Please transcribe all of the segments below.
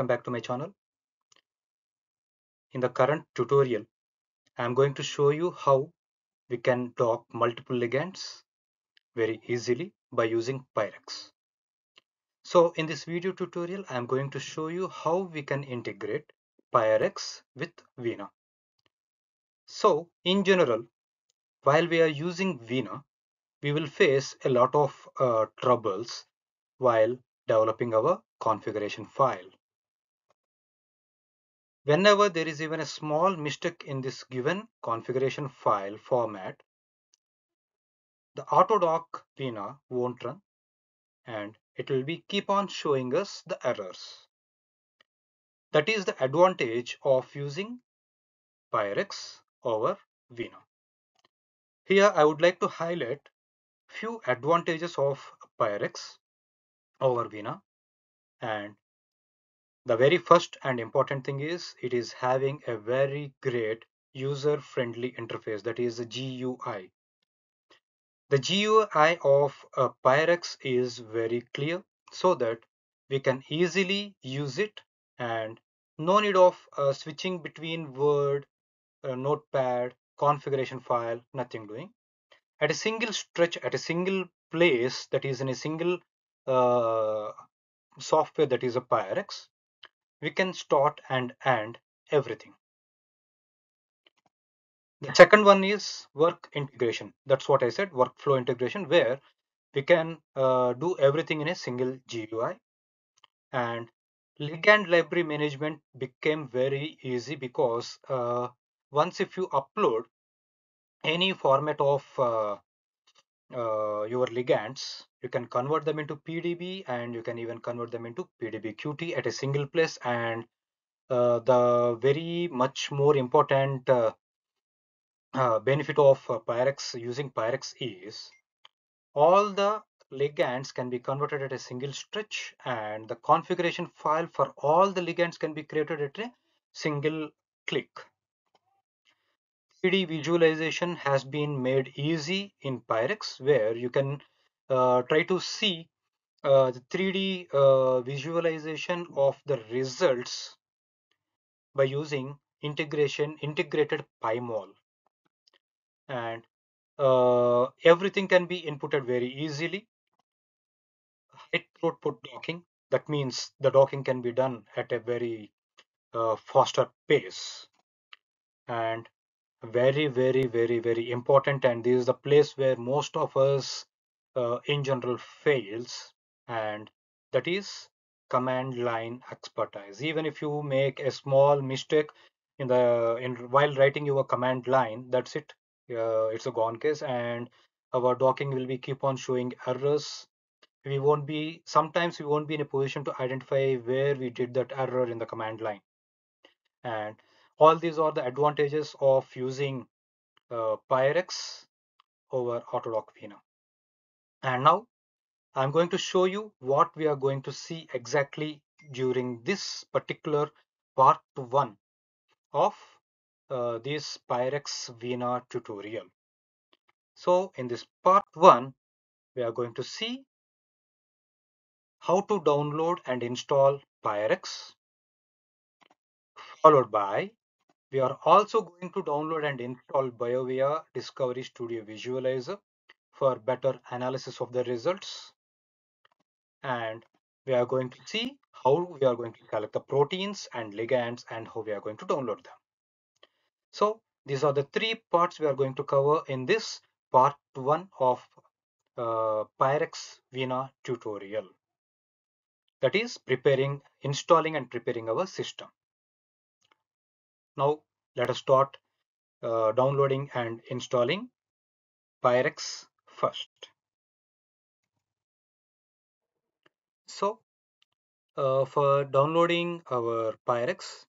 Welcome back to my channel. In the current tutorial, I am going to show you how we can dock multiple ligands very easily by using PyRx. So in this video tutorial, I am going to show you how we can integrate PyRx with Vina. So in general, while we are using Vina, we will face a lot of uh, troubles while developing our configuration file. Whenever there is even a small mistake in this given configuration file format, the Autodock Vina won't run and it will be keep on showing us the errors. That is the advantage of using PyRx over Vina. Here I would like to highlight few advantages of PyRx over Vina and the very first and important thing is it is having a very great user-friendly interface that is a GUI. The GUI of uh, PyRx is very clear so that we can easily use it and no need of uh, switching between Word, uh, Notepad, configuration file, nothing doing. At a single stretch, at a single place that is in a single uh, software that is a PyRx, we can start and end everything. The second one is work integration. That's what I said, workflow integration, where we can uh, do everything in a single GUI. And ligand library management became very easy because uh, once if you upload any format of uh, uh, your ligands, you can convert them into PDB and you can even convert them into PDB-QT at a single place. And uh, the very much more important uh, uh, benefit of uh, PyRx using PyRx is all the ligands can be converted at a single stretch and the configuration file for all the ligands can be created at a single click. 3D visualization has been made easy in PyRx where you can uh, try to see uh, the 3D uh, visualization of the results by using integration integrated PyMol. And uh, everything can be inputted very easily. High throughput docking that means the docking can be done at a very uh, faster pace. And very very very very important and this is the place where most of us uh, in general fails and that is command line expertise. Even if you make a small mistake in the in while writing your command line that's it uh, it's a gone case and our docking will be keep on showing errors. We won't be sometimes we won't be in a position to identify where we did that error in the command line. And all these are the advantages of using uh, PyRx over Autodock Vina. And now I'm going to show you what we are going to see exactly during this particular part one of uh, this PyRx Vina tutorial. So in this part one, we are going to see how to download and install PyRx, followed by we are also going to download and install BioVia Discovery Studio Visualizer for better analysis of the results. And we are going to see how we are going to select the proteins and ligands and how we are going to download them. So these are the three parts we are going to cover in this part one of uh, PyRx Vina tutorial. That is preparing, installing and preparing our system. Now let us start uh, downloading and installing PyRx first. So uh, for downloading our PyRx,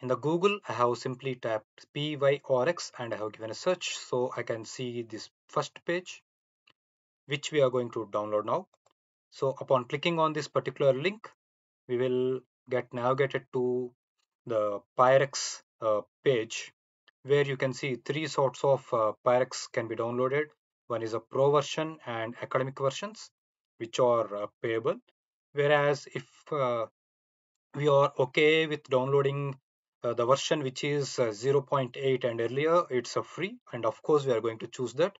in the Google, I have simply tapped PYRX and I have given a search so I can see this first page, which we are going to download now. So upon clicking on this particular link, we will get navigated to the PyRx uh, page where you can see three sorts of uh, PyRx can be downloaded. One is a pro version and academic versions, which are uh, payable. Whereas if uh, we are okay with downloading uh, the version which is uh, 0.8 and earlier it's a free and of course we are going to choose that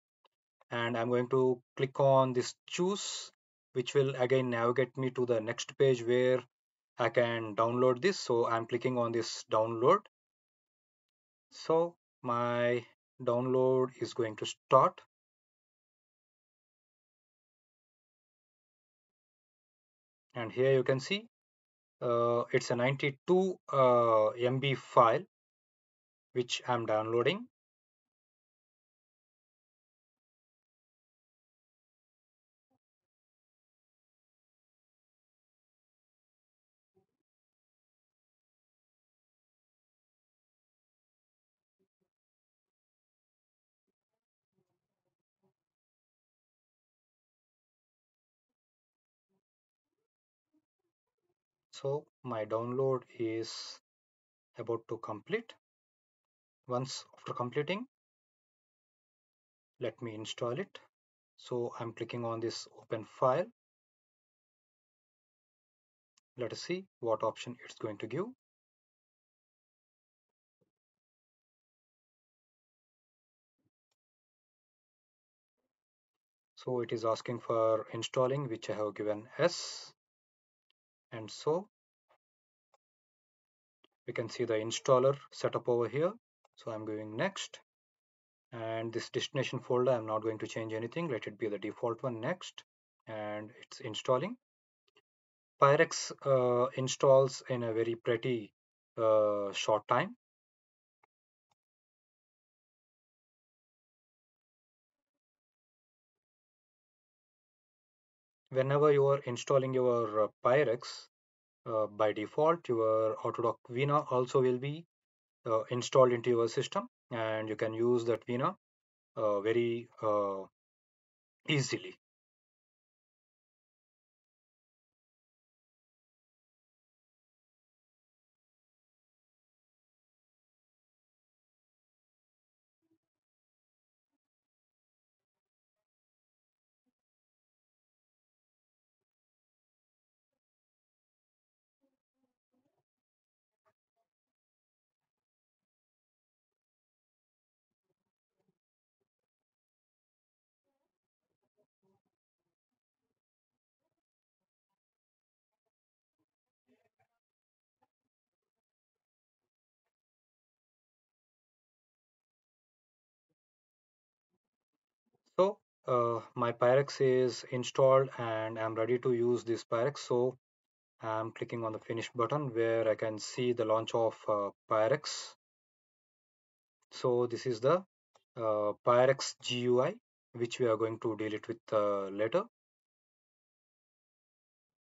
and I'm going to click on this choose which will again navigate me to the next page where I can download this so I'm clicking on this download. So my download is going to start. And here you can see uh, it's a 92 uh, MB file which I'm downloading so my download is about to complete. Once after completing let me install it. So I'm clicking on this open file. Let us see what option it's going to give. So it is asking for installing which I have given S and so we can see the installer setup over here. So I'm going next. And this destination folder I'm not going to change anything. Let it be the default one next. And it's installing. PyRx uh, installs in a very pretty uh, short time whenever you are installing your uh, PyRx uh, by default your Autodock Vina also will be uh, installed into your system and you can use that Vina uh, very uh, easily uh, my PyRx is installed and I'm ready to use this PyRx. So I'm clicking on the finish button where I can see the launch of uh, PyRx. So this is the uh, PyRx GUI which we are going to deal it with uh, later.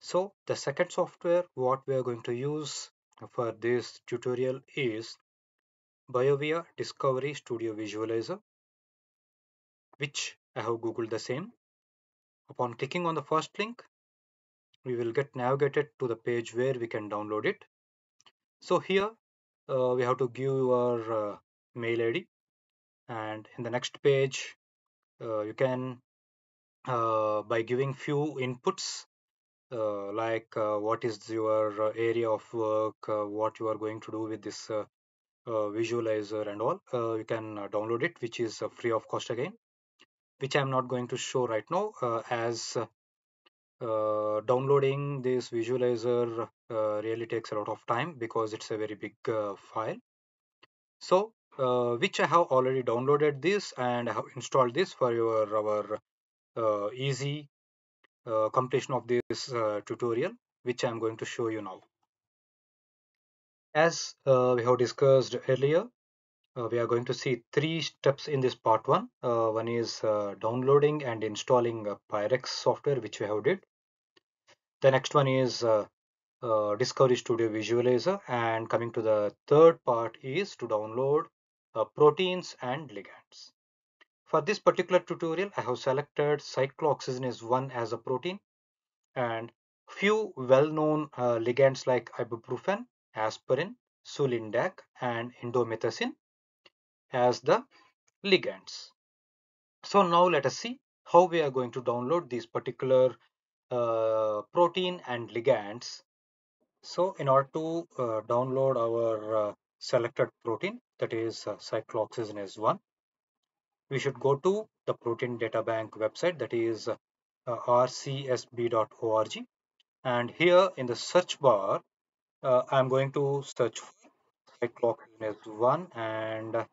So the second software what we are going to use for this tutorial is BioVia Discovery Studio Visualizer which I have googled the same. Upon clicking on the first link, we will get navigated to the page where we can download it. So here uh, we have to give our uh, mail ID and in the next page uh, you can uh, by giving few inputs uh, like uh, what is your area of work, what you are going to do with this visualizer and all, you can download it which is free of cost again which I'm not going to show right now uh, as uh, downloading this visualizer uh, really takes a lot of time because it's a very big file. So which I have already downloaded this and I have installed this for your our easy completion of this tutorial which I'm going to show you now. As uh, we have discussed earlier, uh, we are going to see three steps in this part one. Uh, one is uh, downloading and installing PyRx software, which we have did. The next one is uh, uh, Discovery Studio Visualizer. And coming to the third part is to download uh, proteins and ligands. For this particular tutorial, I have selected cyclooxygenase 1 as a protein and few well-known ligands like ibuprofen, aspirin, sulindac, and indomethacin as the ligands. So now let us see how we are going to download these particular uh, protein and ligands So in order to uh, download our uh, selected protein, that is uh, cyclooxygenase is 1, we should go to the protein data bank website that is uh, rcsb.org and here in the search bar uh, I'm going to search for cyclooxygenase 1 and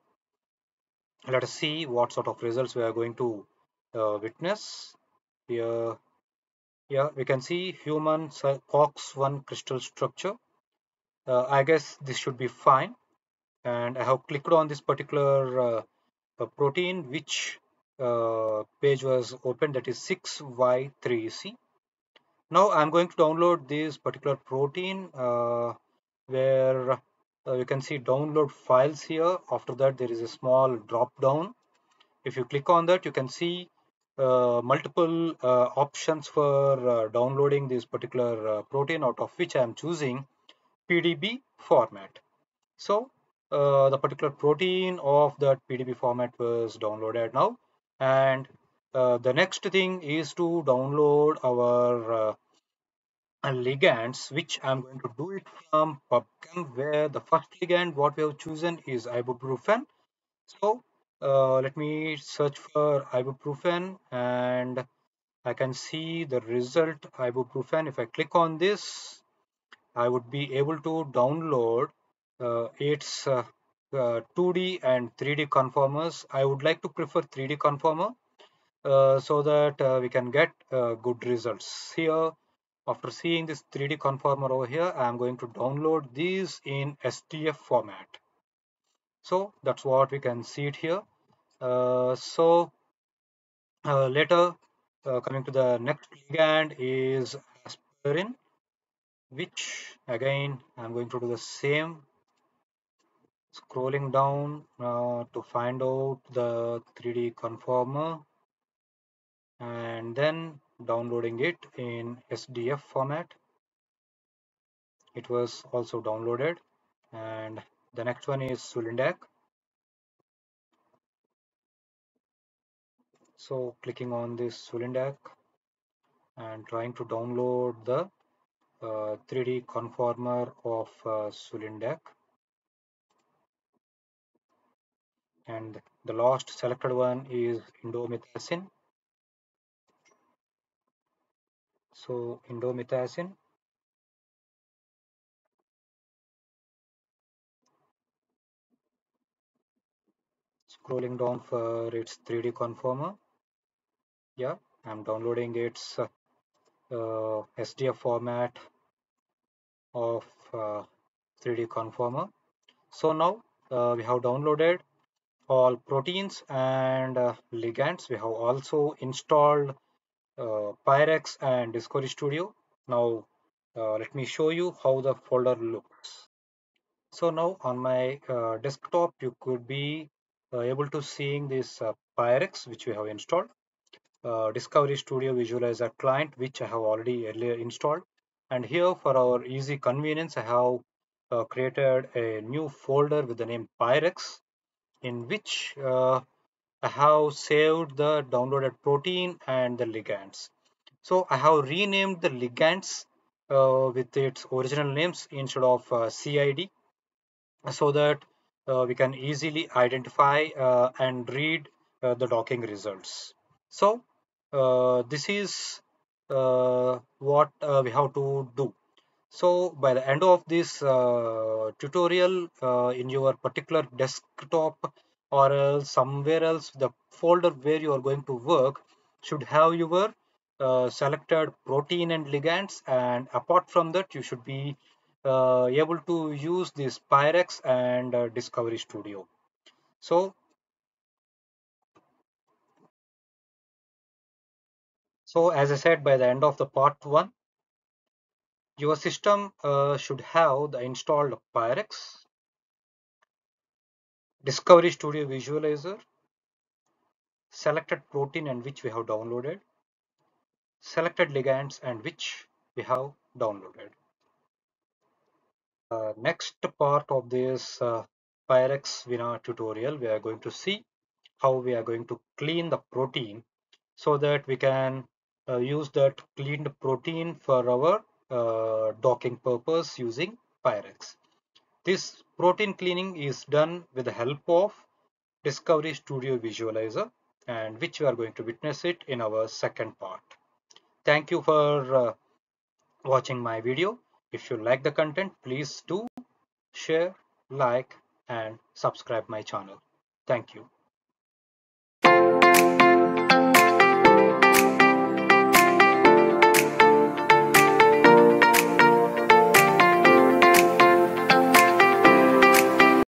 let us see what sort of results we are going to uh, witness. Here yeah we can see human COX1 crystal structure. Uh, I guess this should be fine. And I have clicked on this particular uh, protein which uh, page was opened that is 6y3c now I'm going to download this particular protein uh, where uh, you can see download files here. After that there is a small drop down. If you click on that you can see uh, multiple uh, options for uh, downloading this particular uh, protein out of which I am choosing PDB format. So uh, the particular protein of that PDB format was downloaded now. And the next thing is to download our ligands which I'm going to do it from PubChem where the first ligand what we have chosen is ibuprofen. So uh, let me search for ibuprofen and I can see the result ibuprofen. If I click on this I would be able to download uh, its uh, 2D uh, and 3D conformers. I would like to prefer 3D conformer uh, so that uh, we can get good results. Here after seeing this 3D conformer over here, I am going to download these in SDF format. So that's what we can see it here. Uh, so uh, later, uh, coming to the next ligand is aspirin, which again I'm going to do the same. Scrolling down uh, to find out the 3D conformer and then downloading it in SDF format. It was also downloaded and the next one is Sulindac. So clicking on this Sulindac and trying to download the uh, 3D conformer of uh, Sulindac. And the last selected one is indomethacin. So indomethacin scrolling down for its 3D conformer. Yeah, I'm downloading its uh, SDF format of uh, 3D conformer. So now uh, we have downloaded all proteins and uh, ligands. We have also installed uh, PyRx and Discovery Studio. Now let me show you how the folder looks. So now on my desktop you could be uh, able to seeing this uh, PyRx which we have installed. Uh, Discovery Studio Visualizer client which I have already earlier installed and here for our easy convenience I have uh, created a new folder with the name PyRx in which uh, I have saved the downloaded protein and the ligands. So I have renamed the ligands uh, with its original names instead of CID so that uh, we can easily identify uh, and read uh, the docking results. So this is what we have to do. So by the end of this uh, tutorial uh, in your particular desktop or else somewhere else the folder where you are going to work should have your uh, selected protein and ligands and apart from that you should be uh, able to use this PyRx and uh, Discovery Studio. So, so as I said, by the end of the part one, your system uh, should have the installed PyRx, Discovery Studio Visualizer, selected protein and which we have downloaded, selected ligands and which we have downloaded. Uh, next part of this uh, PyRx Vina tutorial, we are going to see how we are going to clean the protein so that we can uh, use that cleaned protein for our uh, docking purpose using PyRx. This protein cleaning is done with the help of Discovery Studio Visualizer and which we are going to witness it in our second part. Thank you for uh, watching my video. If you like the content, please do share, like and subscribe my channel. Thank you.